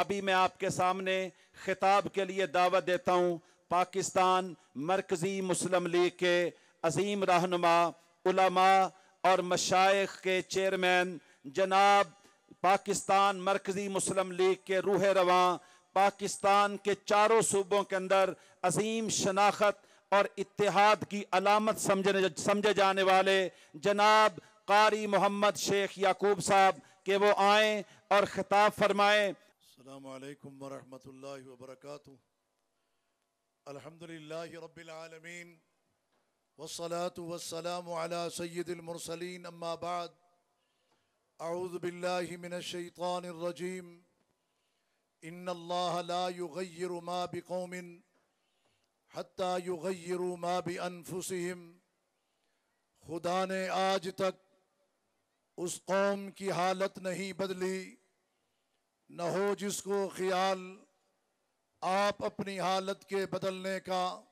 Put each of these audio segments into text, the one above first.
ابھی میں آپ کے سامنے خطاب کے لیے دعوت دیتا ہوں، پاکستان مرکزی مسلم لیگ کے عظیم رہنما، علماء اور مشائق کے چیئرمین، جناب پاکستان مرکزی مسلم لیگ کے روح رواں، پاکستان کے چاروں صوبوں کے اندر عظیم شناخت اور اتحاد کی علامت سمجھے جانے والے جناب قاری محمد شیخ یعقوب صاحب کہ وہ آئیں اور خطاب فرمائیں۔ السلام علیکم ورحمۃ اللہ وبرکاتہ الحمدللہ رب العالمین والصلاة والسلام على سید المرسلین اما بعد. اعوذ باللہ من الشیطان الرجیم ان اللہ لا یغیر ما بقوم حتی یغیروا ما بانفسهم خدا نے آج تک اس قوم کی حالت نہیں بدلی نہ ہو جس کو خیال آپ اپنی حالت کے بدلنے کا۔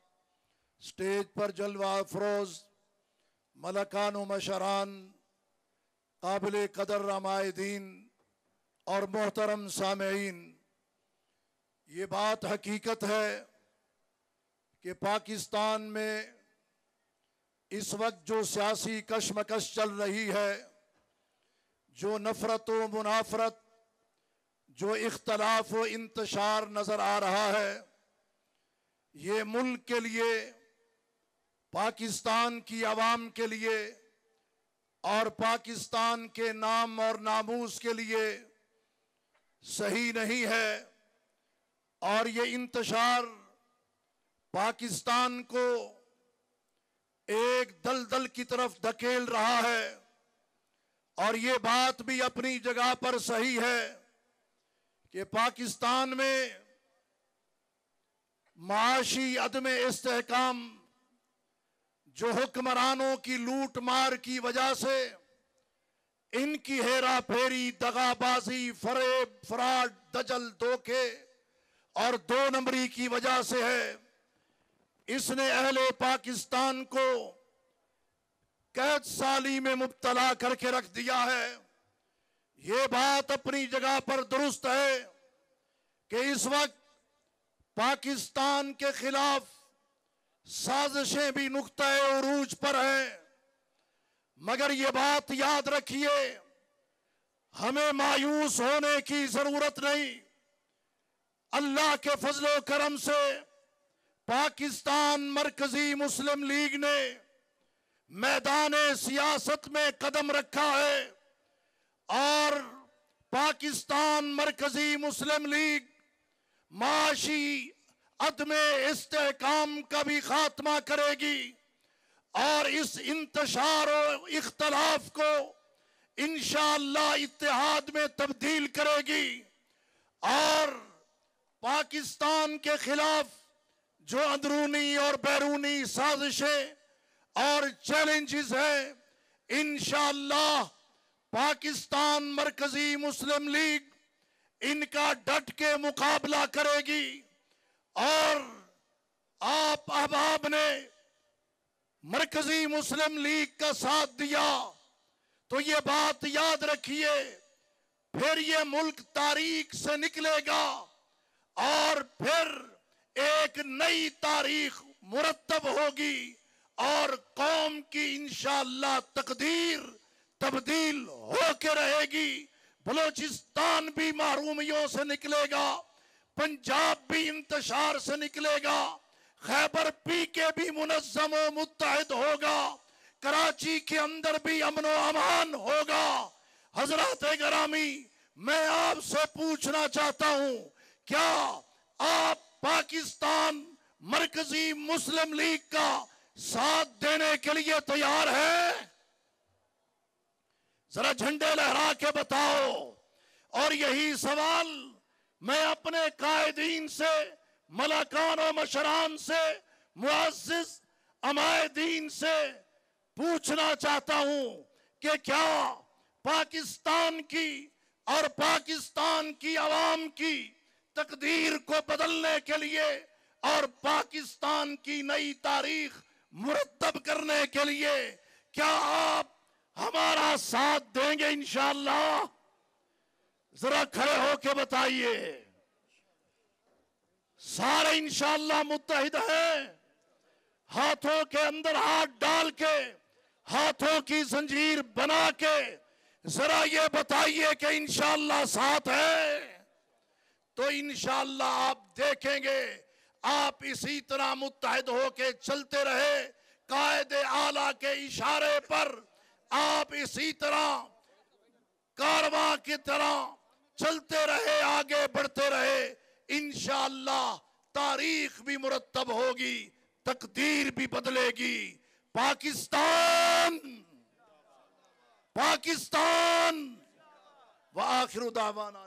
سٹیج پر جلوہ افروز، ملکان و مشران، قابل قدر رمائدین اور محترم سامعین، یہ بات حقیقت ہے کہ پاکستان میں اس وقت جو سیاسی کشمکش چل رہی ہے، جو نفرت و منافرت جو اختلاف و انتشار نظر آ رہا ہے، یہ ملک کے لیے، پاکستان کی عوام کے لیے اور پاکستان کے نام اور ناموس کے لیے صحیح نہیں ہے۔ اور یہ انتشار پاکستان کو ایک دلدل کی طرف دھکیل رہا ہے اور یہ بات بھی اپنی جگہ پر صحیح ہے۔ کہ پاکستان میں معاشی عدم استحکام، جو حکمرانوں کی لوٹ مار کی وجہ سے ان کی ہیرا پھیری، دغا بازی، فریب، فراڈ، دجل دوکے اور دو نمبری کی وجہ سے ہے۔ اس نے اہل پاکستان کو قید سالی میں مبتلا کر کے رکھ دیا ہے۔ یہ بات اپنی جگہ پر درست ہے کہ اس وقت پاکستان کے خلاف سازشیں بھی نقطۂ عروج پر ہیں۔ مگر یہ بات یاد رکھیے، ہمیں مایوس ہونے کی ضرورت نہیں۔ اللہ کے فضل و کرم سے پاکستان مرکزی مسلم لیگ نے میدان سیاست میں قدم رکھا ہے۔ اور پاکستان مرکزی مسلم لیگ معاشی عدم استحکام کا بھی خاتمہ کرے گی اور اس انتشار و اختلاف کو انشاءاللہ اتحاد میں تبدیل کرے گی اور پاکستان کے خلاف جو اندرونی اور بیرونی سازشیں اور چیلنجز ہیں، انشاءاللہ پاکستان مرکزی مسلم لیگ ان کا ڈٹ کے مقابلہ کرے گی اور آپ احباب نے مرکزی مسلم لیگ کا ساتھ دیا تو یہ بات یاد رکھیے، پھر یہ ملک تاریخ سے نکلے گا اور پھر ایک نئی تاریخ مرتب ہوگی اور قوم کی انشاءاللہ تقدیر تبدیل ہو کے رہے گی۔ بلوچستان بھی محرومیوں سے نکلے گا، پنجاب بھی انتشار سے نکلے گا، خیبر پی کے بھی منظم و متحد ہوگا، کراچی کے اندر بھی امن و امان ہوگا۔ حضرات گرامی، میں آپ سے پوچھنا چاہتا ہوں، کیا آپ پاکستان مرکزی مسلم لیگ کا ساتھ دینے کے لیے تیار ہے ذرا جھنڈے لہرا کے بتاؤ۔ اور یہی سوال میں اپنے قائدین سے ملکان و مشران سے، معزز امائدین سے پوچھنا چاہتا ہوں کہ کیا پاکستان کی اور پاکستان کی عوام کی تقدیر کو بدلنے کے لیے اور پاکستان کی نئی تاریخ مرتب کرنے کے لیے کیا آپ ہمارا ساتھ دیں گے انشاءاللہ۔ ذرا کھڑے ہو کے بتائیے۔ سارے انشاءاللہ متحد ہیں۔ ہاتھوں کے اندر ہاتھ ڈال کے، ہاتھوں کی زنجیر بنا کے، ذرا یہ بتائیے کہ انشاءاللہ ساتھ ہے تو انشاءاللہ آپ دیکھیں گے، آپ اسی طرح متحد ہو کے چلتے رہے، قائد اعلی کے اشارے پر۔ آپ اسی طرح کارواں کی طرح چلتے رہے، آگے بڑھتے رہے، انشاءاللہ تاریخ بھی مرتب ہوگی، تقدیر بھی بدلے گی۔ پاکستان پاکستان۔ وآخر دعوانا